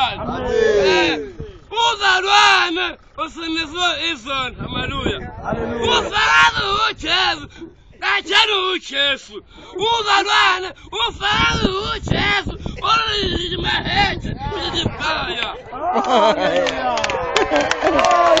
bwana. Eh, uzalwane usiniswe izona haleluya ufakazi ujesu atshela ujesu uzalwane ufakazi ujesu olimaheje Haleluya.